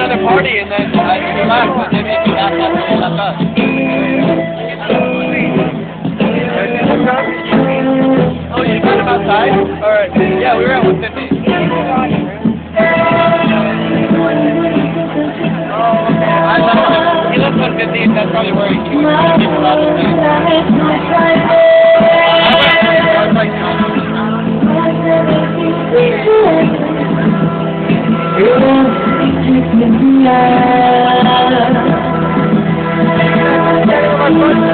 40 and then came back, but then us. Oh, you outside? Or, yeah, we were at 150. Oh, okay. I left him. He left 150, that's probably where Lord.